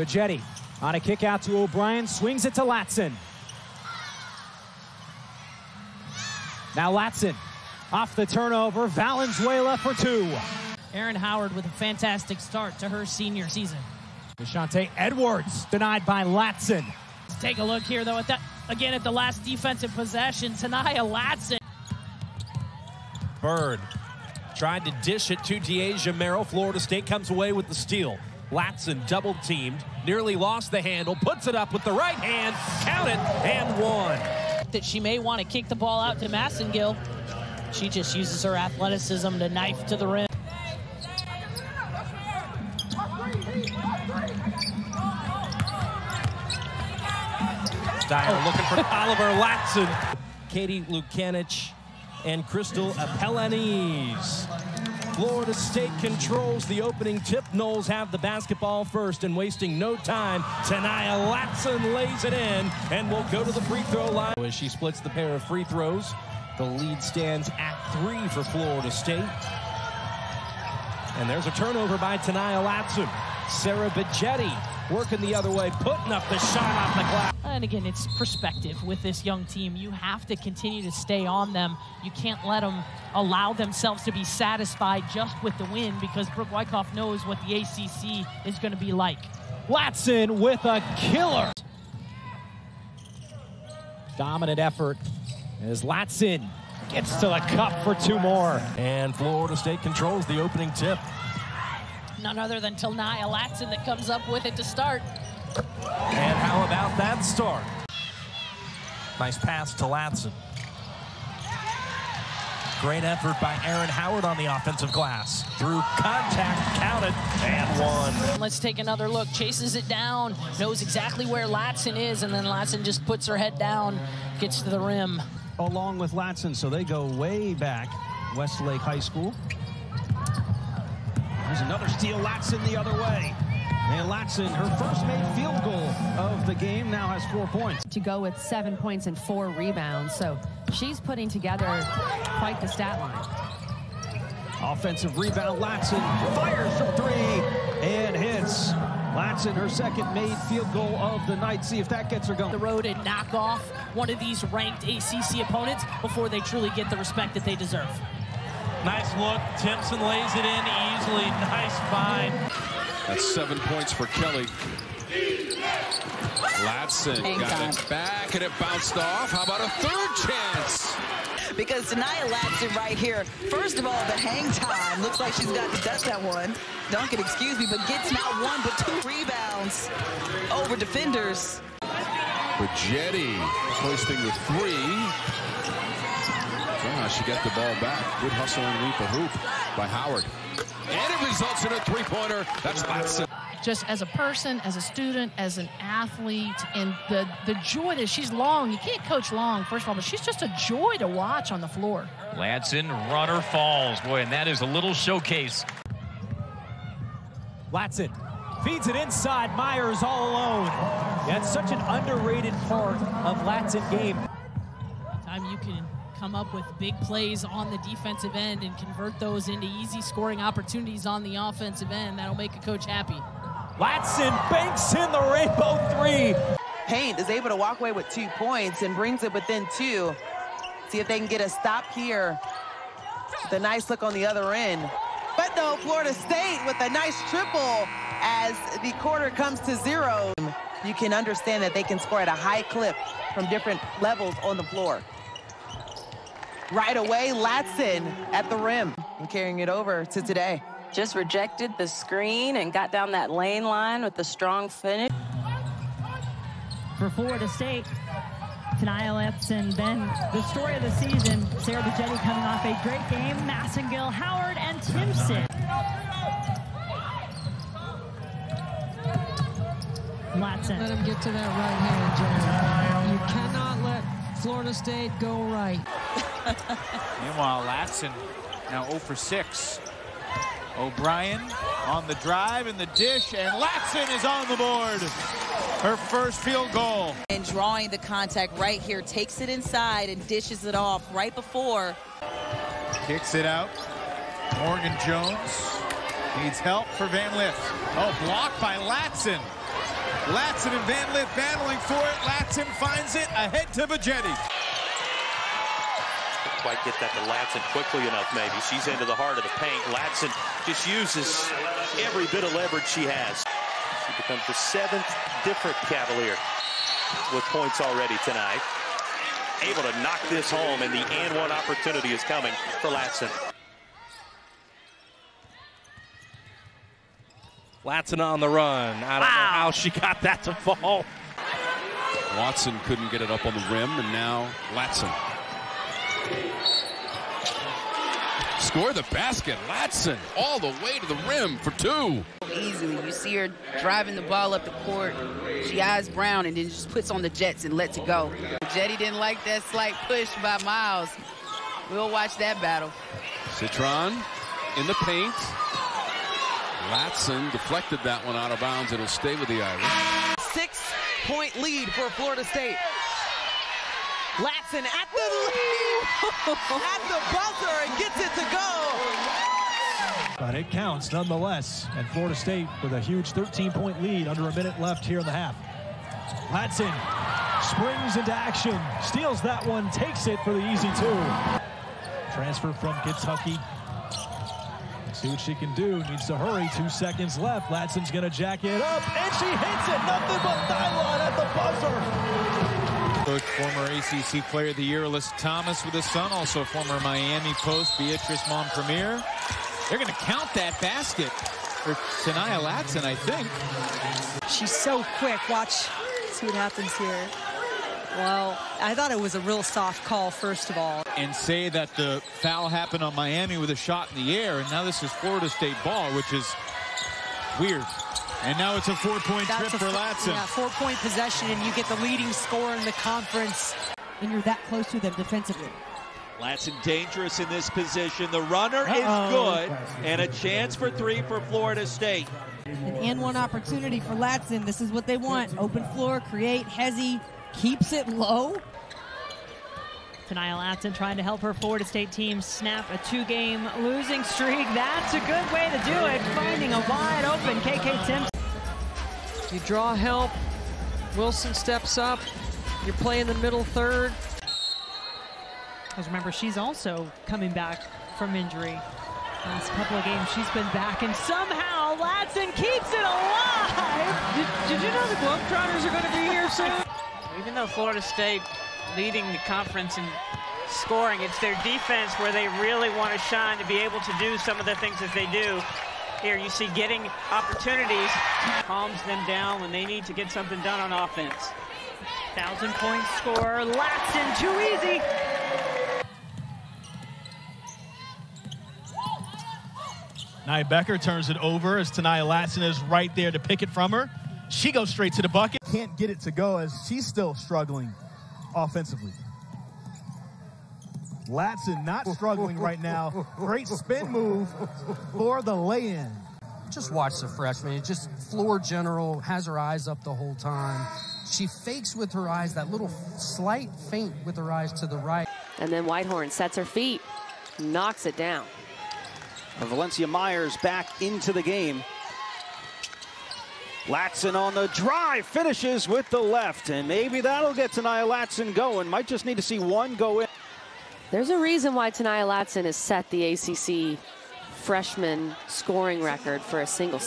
Bejedi on a kick out to O'Brien, swings it to Latson. Now Latson off the turnover, Valenzuela for two. Erin Howard with a fantastic start to her senior season. Deshante Edwards denied by Latson. Let's take a look here, though, at that again at the last defensive possession. Ta'Niya Latson. Bird tried to dish it to Deasia Merrill. Florida State comes away with the steal. Latson double teamed, nearly lost the handle, puts it up with the right hand, count it, and one. That she may want to kick the ball out to Massengill. She just uses her athleticism to knife to the rim. Dyer looking for Oliver Latson. Katie Lukanich and Crystal Apelanis. Florida State controls the opening tip. Noles have the basketball first and wasting no time. Ta'Niya Latson lays it in and will go to the free throw line. As she splits the pair of free throws, the lead stands at three for Florida State. And there's a turnover by Ta'Niya Latson. Sarah Bejedi working the other way, putting up the shot off the glass. And again, it's perspective with this young team. You have to continue to stay on them. You can't let them allow themselves to be satisfied just with the win because Brooke Wyckoff knows what the ACC is going to be like. Latson with a killer. Dominant effort as Latson gets to the cup for two more. And Florida State controls the opening tip. None other than Ta'Niya Latson that comes up with it to start. And how about that start? Nice pass to Latson. Great effort by Erin Howard on the offensive glass. Through contact, counted, and one. Let's take another look. Chases it down, knows exactly where Latson is, and then Latson just puts her head down, gets to the rim. Along with Latson, so they go way back. Westlake High School. There's another steal, Latson the other way. And Latson, her first made field goal of the game, now has four points. To go with seven points and four rebounds, so she's putting together quite the stat line. Offensive rebound, Latson fires from three and hits. Latson, her second made field goal of the night. See if that gets her going. The road and knock off one of these ranked ACC opponents before they truly get the respect that they deserve. Nice look. Timpson lays it in easily. Nice find. That's seven points for Kelly. Latson got it back and it bounced off. How about a third chance? Because Ta'Niya Latson right here, first of all, the hang time looks like she's got to touch that one. Duncan, excuse me, but gets not one but two rebounds over defenders. Bejedi hoisting the three. Ah, she got the ball back. Good hustle and underneath the hoop by Howard. And it results in a three-pointer. That's Latson. just as a person, as a student, as an athlete, and the, the joy that she's long. You can't coach long, first of all, but she's just a joy to watch on the floor. Latson, runner falls. Boy, and that is a little showcase. Latson feeds it inside. Myers all alone. That's such an underrated part of Latson game. Time you can come up with big plays on the defensive end and convert those into easy scoring opportunities on the offensive end, that'll make a coach happy. Latson banks in the rainbow three. Paint is able to walk away with two points and brings it within two. See if they can get a stop here. The nice look on the other end. But no, Florida State with a nice triple as the quarter comes to zero. You can understand that they can score at a high clip from different levels on the floor. Right away, Latson at the rim and carrying it over to today. Just rejected the screen and got down that lane line with a strong finish. For Florida State, Ta'Niya Latson, then the story of the season, Sarah Bejedi coming off a great game, Massengill, Howard, and Timpson. Latson. Let him get to that right hand, Jerry. You cannot let Florida State go right. Meanwhile, Latson now 0 for 6. O'Brien on the drive and the dish, and Latson is on the board. Her first field goal. And drawing the contact right here, takes it inside and dishes it off right before. Kicks it out. Morgan Jones needs help for Van Lith. Oh, blocked by Latson. Latson and Van Lith battling for it. Latson finds it ahead to Bejedi. Couldn't quite get that to Latson quickly enough, maybe. She's into the heart of the paint. Latson just uses every bit of leverage she has. She becomes the seventh different Cavalier with points already tonight. Able to knock this home, and the and one opportunity is coming for Latson. Latson on the run. I don't know how she got that to fall. Watson couldn't get it up on the rim, and now Latson. Score the basket. Latson all the way to the rim for two. Easily. You see her driving the ball up the court. She eyes Brown and then just puts on the Jets and lets it go. Jetty didn't like that slight push by Miles. We'll watch that battle. Citron in the paint. Latson deflected that one out of bounds. It'll stay with the Irish. Six-point lead for Florida State. Latson at the lead, at the buzzer, and gets it to go. But it counts nonetheless. And Florida State with a huge 13-point lead under a minute left here in the half. Latson springs into action, steals that one, takes it for the easy two. Transfer from Kentucky. See what she can do. Needs to hurry. Two seconds left. Latson's going to jack it up, and she hits it. Nothing but nylon at the buzzer. Former ACC Player of the Year, Alyssa Thomas with his son, also former Miami Post, Beatrice Mompremier. They're going to count that basket for Ta'Niya Latson, I think. She's so quick. Watch, see what happens here. Well, I thought it was a real soft call, first of all. And say that the foul happened on Miami with a shot in the air, and now this is Florida State ball, which is weird. And now it's a four-point trip a for Latson. Yeah, four-point possession, and you get the leading scorer in the conference. And you're that close to them defensively. Latson dangerous in this position. The runner Uh-oh. is good, and a chance for three for Florida State. An and one opportunity for Latson. This is what they want. Open floor, create. Hezzy keeps it low. Ta'Niya Latson trying to help her Florida State team snap a two-game losing streak. That's a good way to do it. Finding a wide open KK Tim. You draw help. Wilson steps up. You're playing the middle third. Because remember, she's also coming back from injury. Last couple of games, she's been back, and somehow Latson keeps it alive. Did, did you know the Globetrotters are going to be here soon? Even though Florida State leading the conference in scoring, it's their defense where they really want to shine to be able to do some of the things that they do. Here you see getting opportunities calms them down when they need to get something done on offense. Thousand point score. Latson too easy. Nia Becker turns it over as Ta'Niya Latson is right there to pick it from her. She goes straight to the bucket. Can't get it to go as she's still struggling offensively. Latson not struggling right now. Great spin move for the lay-in. Just watch the freshman. It just floor general has her eyes up the whole time. She fakes with her eyes, that little slight feint with her eyes to the right. And then Whitehorn sets her feet, knocks it down. Valencia Myers back into the game. Latson on the drive finishes with the left, and maybe that'll get Ta'Niya Latson going. Might just need to see one go in. There's a reason why Ta'Niya Latson has set the ACC freshman scoring record for a single